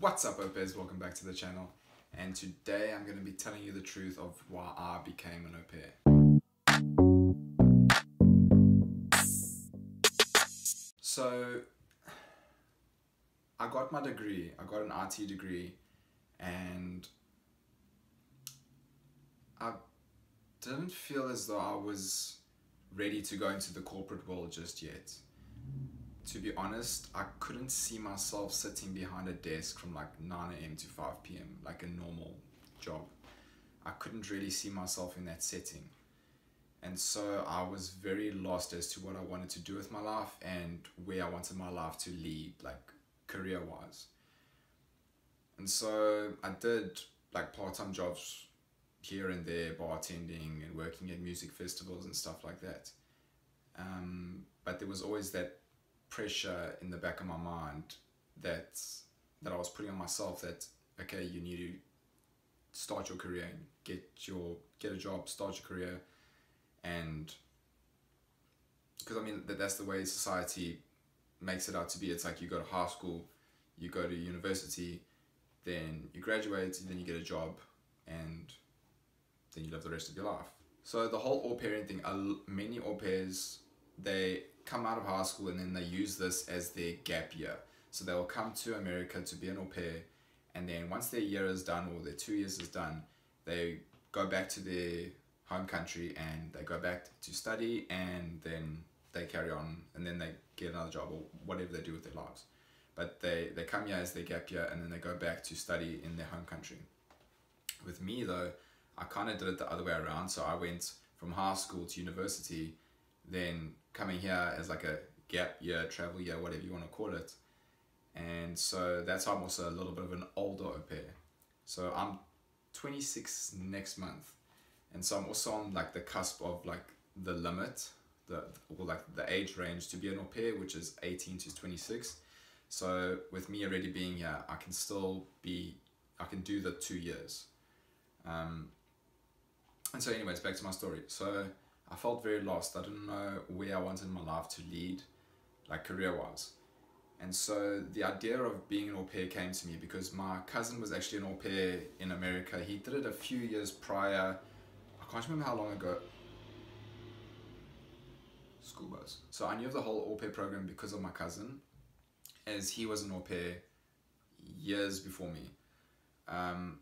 What's up, au pairs? Welcome back to the channel. And today I'm going to be telling you the truth of why I became an pair. So, I got my degree, I got an IT degree, and I didn't feel as though I was ready to go into the corporate world just yet to be honest, I couldn't see myself sitting behind a desk from like 9 a.m. to 5 p.m. like a normal job. I couldn't really see myself in that setting. And so I was very lost as to what I wanted to do with my life and where I wanted my life to lead, like career wise. And so I did like part time jobs here and there, bartending and working at music festivals and stuff like that. Um, but there was always that pressure in the back of my mind that that I was putting on myself that okay you need to start your career and get your get a job start your career. And because I mean that that's the way society makes it out to be. It's like you go to high school you go to university then you graduate then you get a job and then you live the rest of your life. So the whole au pairing thing many au pairs they come out of high school and then they use this as their gap year. So they'll come to America to be an au pair, and then once their year is done or their two years is done, they go back to their home country and they go back to study, and then they carry on, and then they get another job or whatever they do with their lives. But they, they come here as their gap year, and then they go back to study in their home country. With me though, I kind of did it the other way around. So I went from high school to university, then coming here as like a gap year, travel year, whatever you want to call it. And so that's why I'm also a little bit of an older au pair. So I'm 26 next month. And so I'm also on like the cusp of like the limit, the or like the age range to be an au pair, which is 18 to 26. So with me already being here, I can still be, I can do the two years. Um, and so anyways, back to my story. So I felt very lost. I didn't know where I wanted my life to lead, like career wise. And so the idea of being an au pair came to me because my cousin was actually an au pair in America. He did it a few years prior. I can't remember how long ago. School bus. So I knew of the whole au pair program because of my cousin, as he was an au pair years before me. Um,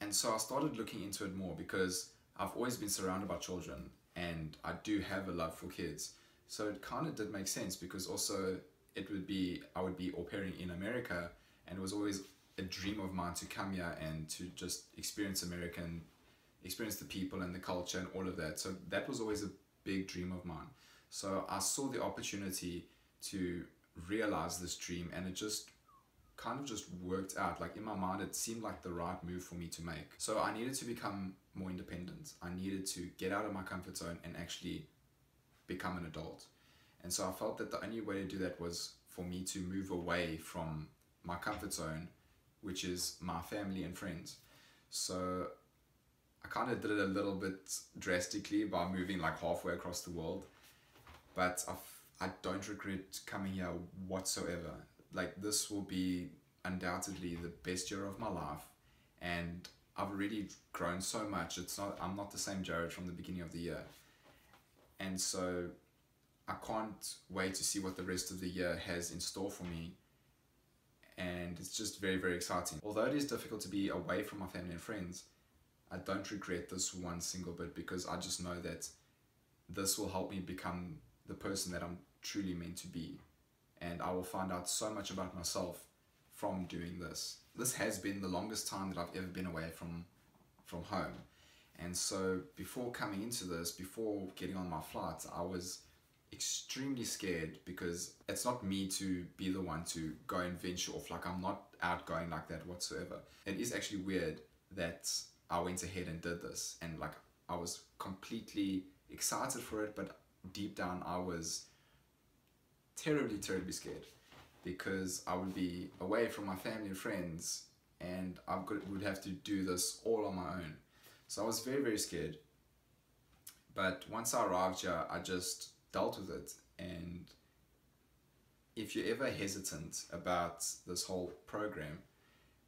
and so I started looking into it more because I've always been surrounded by children and I do have a love for kids. So it kind of did make sense because also it would be, I would be au pairing in America and it was always a dream of mine to come here and to just experience American, experience the people and the culture and all of that. So that was always a big dream of mine. So I saw the opportunity to realize this dream and it just kind of just worked out. Like in my mind, it seemed like the right move for me to make. So I needed to become more independent. I needed to get out of my comfort zone and actually become an adult. And so I felt that the only way to do that was for me to move away from my comfort zone, which is my family and friends. So I kind of did it a little bit drastically by moving like halfway across the world. But I don't regret coming here whatsoever. Like this will be undoubtedly the best year of my life and I've already grown so much. It's not I'm not the same Jarryd from the beginning of the year. And so I can't wait to see what the rest of the year has in store for me. And it's just very, very exciting. Although it is difficult to be away from my family and friends, I don't regret this one single bit because I just know that this will help me become the person that I'm truly meant to be. And I will find out so much about myself from doing this. This has been the longest time that I've ever been away from from home. And so before coming into this, before getting on my flight, I was extremely scared because it's not me to be the one to go and venture off. Like I'm not outgoing like that whatsoever. It is actually weird that I went ahead and did this and like I was completely excited for it, but deep down I was terribly, terribly scared because I would be away from my family and friends and I would have to do this all on my own. So I was very, very scared. But once I arrived here, I just dealt with it. And if you're ever hesitant about this whole program,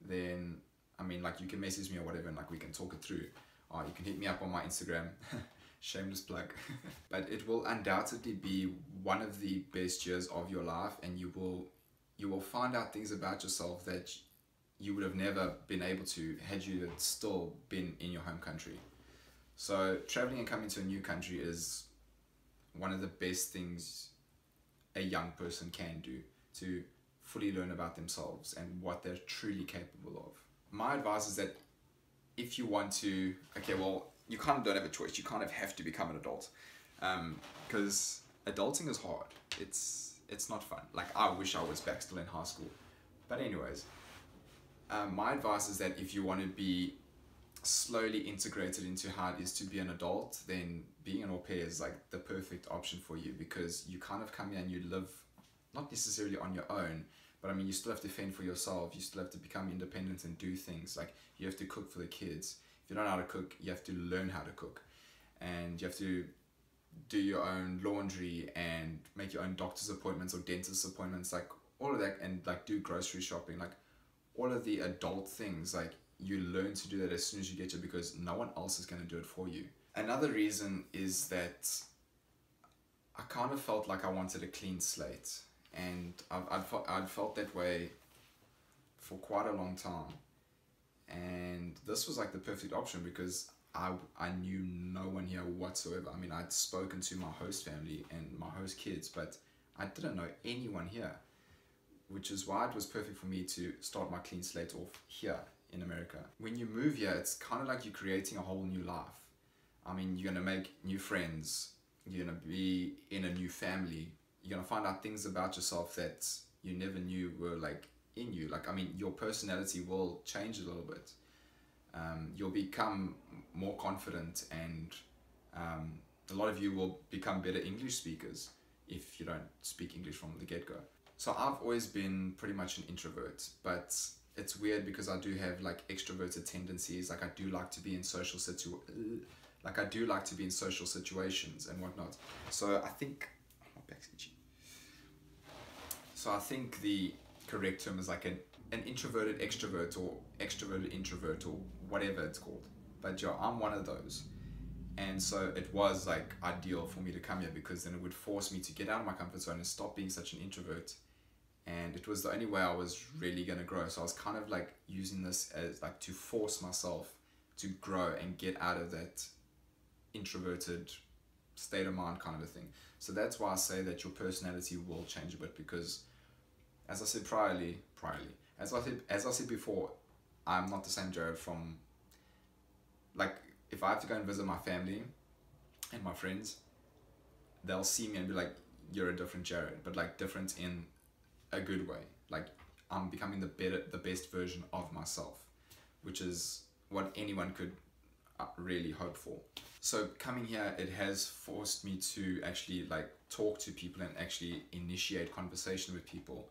then I mean, like you can message me or whatever, and like we can talk it through. Or you can hit me up on my Instagram. Shameless plug. but it will undoubtedly be one of the best years of your life, and you will you will find out things about yourself that you would have never been able to had you still been in your home country. So traveling and coming to a new country is one of the best things a young person can do to fully learn about themselves and what they're truly capable of. My advice is that if you want to, okay, well, you kind of don't have a choice. You kind of have to become an adult, because um, adulting is hard. It's it's not fun. Like I wish I was back still in high school, but anyways, um, my advice is that if you want to be slowly integrated into how it is to be an adult, then being an au pair is like the perfect option for you because you kind of come here and you live not necessarily on your own, but I mean, you still have to fend for yourself. You still have to become independent and do things. Like you have to cook for the kids. If you don't know how to cook, you have to learn how to cook, and you have to do your own laundry and make your own doctor's appointments or dentist appointments. Like all of that, and like do grocery shopping. Like all of the adult things. Like you learn to do that as soon as you get here because no one else is going to do it for you. Another reason is that I kind of felt like I wanted a clean slate and I've, I'd, I'd felt that way for quite a long time and this was like the perfect option because I, I knew no one here whatsoever I mean I'd spoken to my host family and my host kids but I didn't know anyone here which is why it was perfect for me to start my clean slate off here in America. When you move here, it's kind of like you're creating a whole new life. I mean, you're gonna make new friends, you're gonna be in a new family, you're gonna find out things about yourself that you never knew were like in you. Like, I mean, your personality will change a little bit. Um, you'll become more confident, and um, a lot of you will become better English speakers if you don't speak English from the get go. So, I've always been pretty much an introvert, but it's weird because I do have like extroverted tendencies. Like, I do like to be in social situ, like I do like to be in social situations and whatnot. So, I think so I think the correct term is like an, an introverted extrovert or extroverted introvert or whatever it's called. But yeah, I'm one of those. And so it was like ideal for me to come here because then it would force me to get out of my comfort zone and stop being such an introvert. And it was the only way I was really going to grow. So I was kind of like using this as like to force myself to grow and get out of that introverted state of mind kind of a thing. So that's why I say that your personality will change a bit because, as I said priorly, priorly, as I said, as I said before, I'm not the same Jarryd from. Like, if I have to go and visit my family, and my friends, they'll see me and be like, "You're a different Jarryd," but like different in a good way. Like, I'm becoming the better, the best version of myself, which is what anyone could uh, really hope for. So coming here, it has forced me to actually like talk to people and actually initiate conversation with people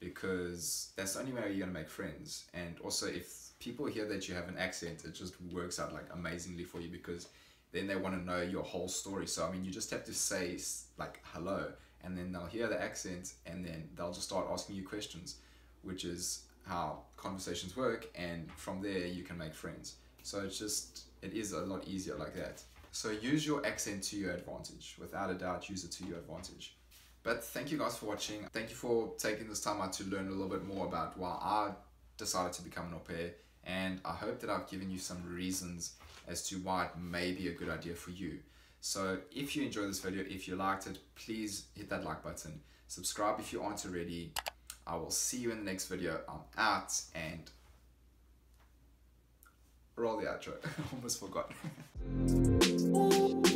because that's the only way you're gonna make friends. And also if people hear that you have an accent, it just works out like amazingly for you because then they want to know your whole story. So I mean, you just have to say like hello, and then they'll hear the accent, and then they'll just start asking you questions, which is how conversations work. And from there, you can make friends. So it's just it is a lot easier like that. So use your accent to your advantage. Without a doubt, use it to your advantage. But thank you guys for watching. Thank you for taking this time out to learn a little bit more about why I decided to become an au pair. And I hope that I've given you some reasons as to why it may be a good idea for you. So if you enjoyed this video, if you liked it, please hit that like button. Subscribe if you aren't already. I will see you in the next video. I'm out and roll the outro. Almost forgot.